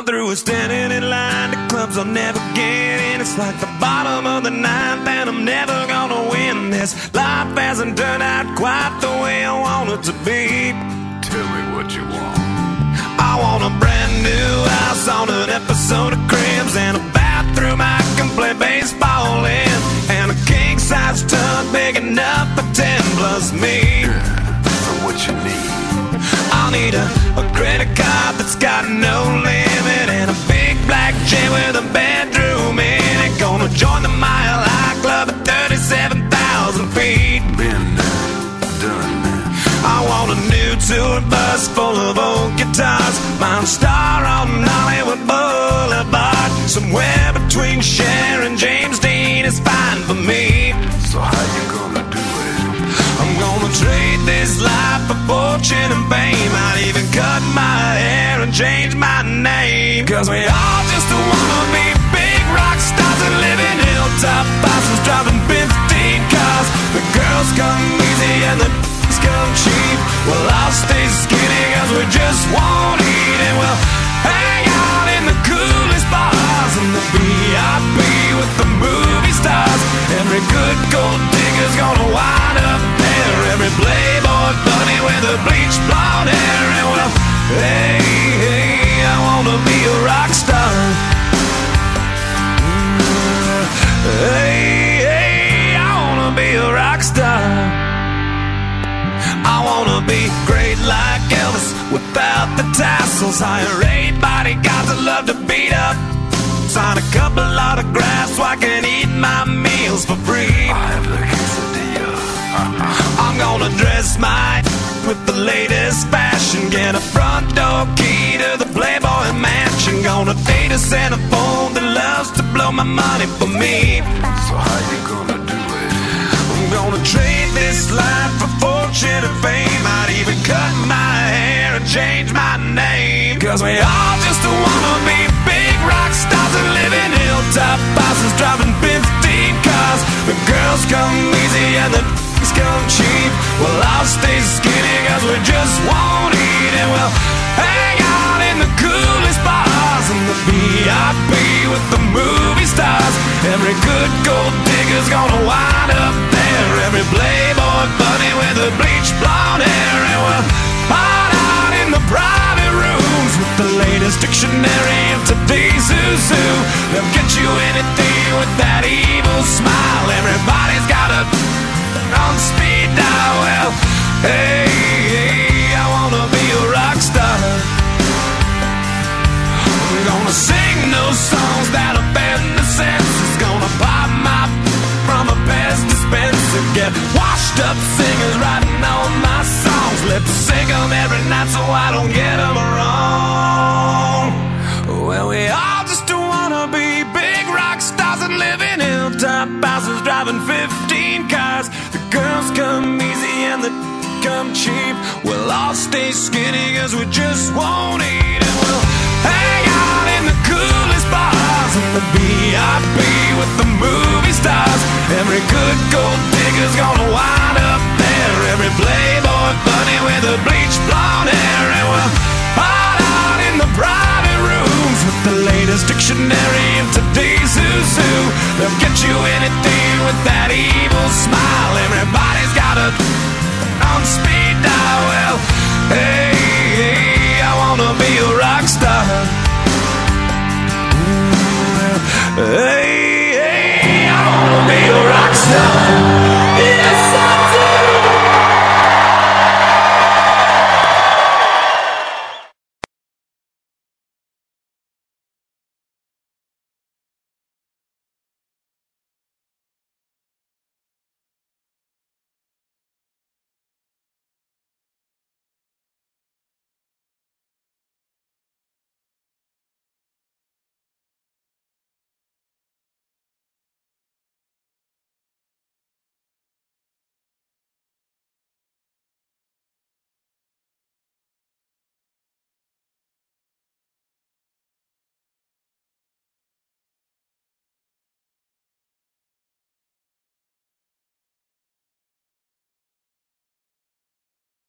gone through is standing in line to clubs I'll never get in. It's like the bottom of the ninth, and I'm never gonna win this. Life hasn't turned out quite the way I want it to be. Tell me what you want. I want a brand new house on an episode of Cribs and a bathroom I can play baseball in, tour bus full of old guitars. Mine star on Hollywood Boulevard. Somewhere between Cher and James Dean is fine for me. So how you gonna do it? I'm gonna trade this life for fortune and fame. I'd even cut my hair and change my name. Cause we all just wanna be big rock stars and live in hilltop houses driving 15 cars. The girls come easy and the come cheap. Well, cause we just won't eat and we'll hang out in the coolest bars and the VIP with the movie stars. Every good gold digger's gonna wind up there. Every playboy bunny with a bleached blonde hair. And well, hey, without the tassels. Hire eight bodyguards that love to beat up. Sign a couple autographs so I can eat my meals for free. I have the quesadilla. Uh, I'm gonna dress my with the latest fashion. Get a front door key to the Playboy mansion. Gonna date a centerfold that loves to blow my money for me. So how you gonna do it? I'm gonna trade this life for fortune and fame. I'd change my name. Cause we all just wanna be big rock stars and live in hilltop houses driving 15 cars. The girls come easy and the d***s come cheap. Well, I'll stay skinny cause we just won't eat and we'll hang out in the coolest bars and the VIP with the movie stars. Every good gold digger's gonna wind up there. Every playboy bunny with a bleached blonde hair. And we'll private rooms with the latest dictionary of today's who. They'll get you anything with that evil smile. Everybody's got a on speed dial. Well, hey, hey, I wanna be a rock star. I'm gonna sing those songs that offend the senses. Gonna pop my from a Pez dispenser. Get washed up and the come cheap. We'll all stay skinny cause we just won't eat and we'll hang out in the coolest bars and the VIP with the Hey, hey, I wanna be a rock star.